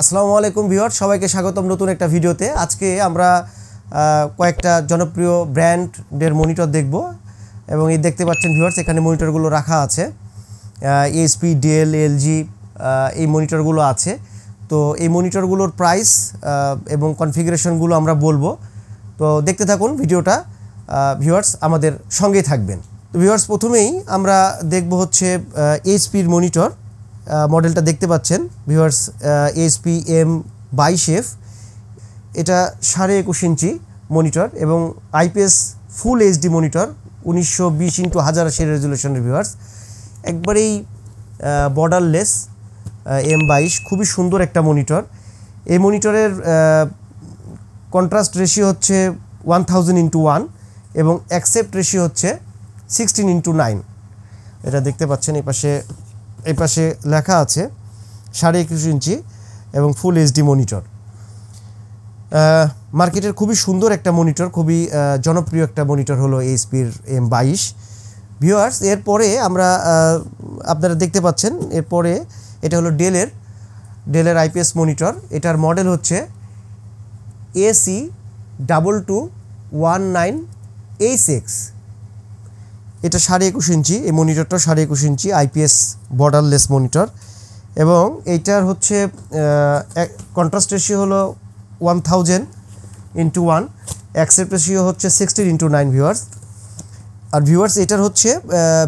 আসসালামু আলাইকুম ভিউয়ার সবাইকে স্বাগতম নতুন একটা ভিডিওতে। আজকে আমরা কয়েকটা জনপ্রিয় ব্র্যান্ডের মনিটর দেখব এবং এই দেখতে পাচ্ছেন ভিউয়ার্স, এখানে মনিটরগুলো রাখা আছে। এসপি ডিএল এলজি এই মনিটরগুলো আছে। তো এই মনিটরগুলোর প্রাইস এবং কনফিগারেশনগুলো আমরা বলব। তো দেখতে থাকুন ভিডিওটা ভিউয়ার্স, আমাদের সঙ্গেই থাকবেন। তো ভিউয়ার্স, প্রথমেই আমরা দেখব হচ্ছে এইচপির মনিটর। মডেলটা দেখতে পাচ্ছেন ভিউয়ার্স এইচপি এম বাইশ এফ এটা সাড়ে একুশ ইঞ্চি মনিটর এবং আইপিএস ফুল এইচডি মনিটর, উনিশশো বিশ ইন্টু হাজার আশি রেজুলেশনের ভিউয়ার্স একবারেই বর্ডারলেস এম বাইশ, খুবই সুন্দর একটা মনিটর। এই মনিটরের কন্ট্রাস্ট রেশিও হচ্ছে ওয়ান থাউজেন্ড ইন্টু ওয়ান এবং অ্যাকসেপ্ট রেশিও হচ্ছে সিক্সটিন ইন্টু নাইন এটা দেখতে পাচ্ছেন, এই পাশে এই পাশে লেখা আছে সাড়ে একুশ ইঞ্চি এবং ফুল এইচডি মনিটর মার্কেটের খুবই সুন্দর একটা মনিটর খুবই জনপ্রিয় একটা মনিটর হলো এইচপির এম বাইশ। ভিউয়ার্স এরপরে আমরা আপনারা দেখতে পাচ্ছেন, এরপরে এটা হলো ডেলের ডেলের আইপিএস মনিটর এটার মডেল হচ্ছে S E double two one nine H X এটা সাড়ে একুশ ইঞ্চি, এই মনিটরটা সাড়ে একুশ ইঞ্চি আইপিএস বর্ডারলেস মনিটর এবং এইটার হচ্ছে কন্ট্রাস্ট রেশিও হলো one thousand into one aspect ratio হচ্ছে সিক্সটিন ইন্টু নাইন ভিউয়ার্স আর ভিউয়ার্স এটার হচ্ছে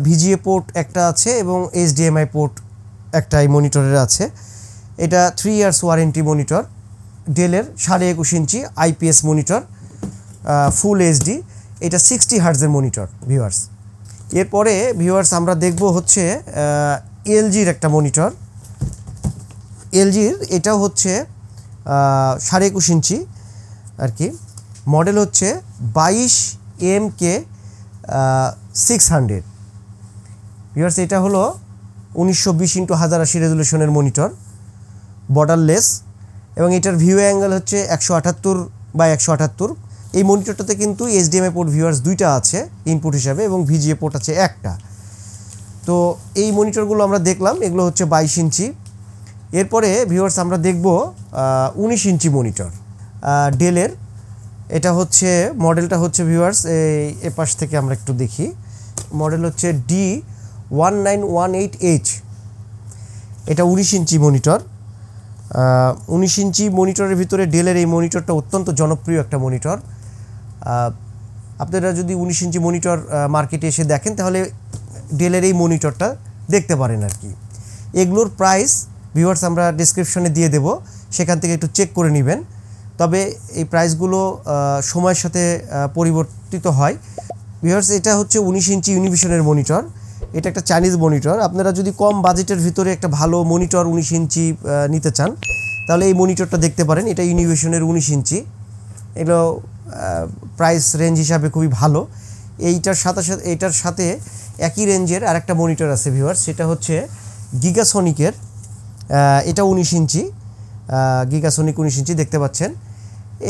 ভিজিএ পোর্ট একটা আছে এবং এইচডিএমআই পোর্ট একটা এই মনিটরের আছে। এটা থ্রি ইয়ার্স ওয়ারেন্টি মনিটর ডেলের সাড়ে একুশ ইঞ্চি আইপিএস মনিটর ফুল এইচডি এটা সিক্সটি হার্টজের মনিটর ভিউয়ার্স এরপরে ভিউয়ার্স আমরা দেখব হচ্ছে এলজির একটা মনিটর। এলজির, এটাও হচ্ছে সাড়ে একুশ ইঞ্চি আর কি। মডেল হচ্ছে বাইশ M K six hundred. Viewers এটা হলো উনিশশো বিশ ইন্টু হাজার আশি রেজুলেশনের মনিটর বর্ডারলেস এবং এটার ভিউ অ্যাঙ্গেল হচ্ছে একশো আটাত্তর বা একশো আটাত্তর। এই মনিটরটাতে কিন্তু এইচডিএমআই পোর্ট ভিউয়ার্স দুইটা আছে ইনপুট হিসাবে এবং ভিজিএ পোর্ট আছে একটা। তো এই মনিটরগুলো আমরা দেখলাম, এগুলো হচ্ছে বাইশ ইঞ্চি। এরপরে ভিউয়ার্স আমরা দেখব উনিশ ইঞ্চি মনিটর ডেলের এটা হচ্ছে, মডেলটা হচ্ছে ভিউয়ার্স এই এপাশ থেকে আমরা একটু দেখি। মডেল হচ্ছে D one nine one eight H এটা উনিশ ইঞ্চি মনিটর। উনিশ ইঞ্চি মনিটরের ভিতরে ডেলের এই মনিটরটা অত্যন্ত জনপ্রিয় একটা মনিটর। আপনারা যদি উনিশ ইঞ্চি মনিটর মার্কেটে এসে দেখেন, তাহলে ডেলের এই মনিটরটা দেখতে পারেন আর কি। এগুলোর প্রাইস ভিউয়ার্স আমরা ডিসক্রিপশনে দিয়ে দেব, সেখান থেকে একটু চেক করে নেবেন। তবে এই প্রাইসগুলো সময়ের সাথে পরিবর্তিত হয়। ভিউয়ার্স এটা হচ্ছে উনিশ ইঞ্চি ইউনিভিশনের মনিটর। এটা একটা চাইনিজ মনিটর। আপনারা যদি কম বাজেটের ভিতরে একটা ভালো মনিটর উনিশ ইঞ্চি নিতে চান, তাহলে এই মনিটরটা দেখতে পারেন। এটা ইউনিভিশনের উনিশ ইঞ্চি। এগুলো প্রাইস রেঞ্জ হিসাবে খুবই ভালো। এইটার সাথে সাথে এইটার সাথে একই রেঞ্জের আরেকটা মনিটর আছে ভিউয়ার সেটা হচ্ছে গিগাসনিকের এটা উনিশ ইঞ্চি গিগাসনিক উনিশ ইঞ্চি দেখতে পাচ্ছেন।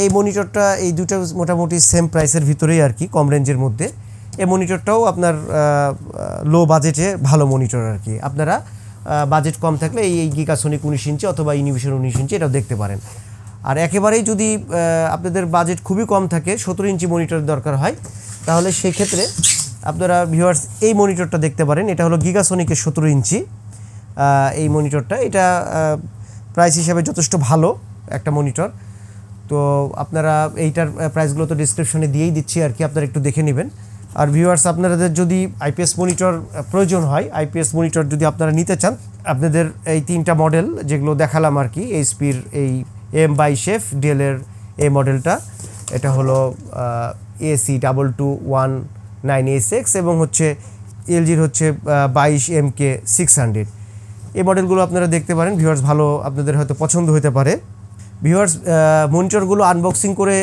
এই মনিটরটা এই দুটো মোটামুটি সেম প্রাইসের ভিতরেই আর কি, কম রেঞ্জের মধ্যে। এই মনিটরটাও আপনার লো বাজেটে ভালো মনিটর আর কি। আপনারা বাজেট কম থাকলে এই গিগাসনিক উনিশ ইঞ্চি অথবা ইউনিভিশন উনিশ ইঞ্চি এটাও দেখতে পারেন। আর একেবারেই যদি আপনাদের বাজেট খুবই কম থাকে, সতেরো ইঞ্চি মনিটর দরকার হয়, তাহলে সেই ক্ষেত্রে আপনারা ভিউয়ার্স এই মনিটরটা দেখতে পারেন। এটা হলো গিগাসনিকের সতেরো ইঞ্চি এই মনিটরটা এটা প্রাইস হিসাবে যথেষ্ট ভালো একটা মনিটর তো আপনারা এইটার প্রাইসগুলো তো ডিসক্রিপশনে দিয়েই দিচ্ছি আর কি, আপনারা একটু দেখে নেবেন। আর ভিউয়ার্স আপনাদের যদি আইপিএস মনিটর প্রয়োজন হয় আইপিএস মনিটর যদি আপনারা নিতে চান, আপনাদের এই তিনটা মডেল যেগুলো দেখালাম আর কি এইচপির এই এম বাইশ এফ ডিএলের এই মডেলটা। এটা হলো S E double two one nine S X এবং হচ্ছে এলজির হচ্ছে বাইশ এম কে সিক্স হান্ড্রেড এই মডেলগুলো আপনারা দেখতে পারেন। ভিউয়ার্স, ভালো আপনাদের হয়তো পছন্দ হতে পারে। ভিউয়ার্স মনিটরগুলো আনবক্সিং করে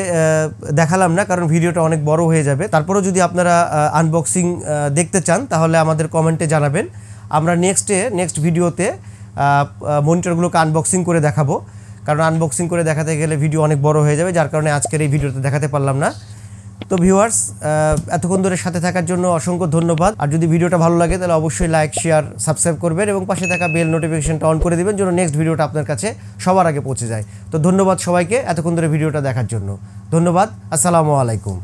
দেখালাম না কারণ ভিডিওটা অনেক বড় হয়ে যাবে। তারপরেও যদি আপনারা আনবক্সিং দেখতে চান, তাহলে আমাদের কমেন্টে জানাবেন। আমরা নেক্সটে নেক্সট ভিডিওতে মনিটরগুলোকে আনবক্সিং করে দেখাবো। কারণ আনবক্সিং করে দেখাতে গেলে ভিডিও অনেক বড় হয়ে যাবে, যার কারণে আজকের এই ভিডিওতে দেখাতে পারলাম না। তো ভিউয়ার্স এতক্ষণ ধরে সাথে থাকার জন্য অসংখ্য ধন্যবাদ। আর যদি ভিডিওটা ভালো লাগে, তাহলে অবশ্যই লাইক শেয়ার সাবস্ক্রাইব করবেন এবং পাশে থাকা বেল নোটিফিকেশনটা অন করে দেবেন, যেন নেক্সট ভিডিওটা আপনার কাছে সবার আগে পৌঁছে যায়। তো ধন্যবাদ সবাইকে এতক্ষণ ধরে ভিডিওটা দেখার জন্য। ধন্যবাদ, আসসালামু আলাইকুম।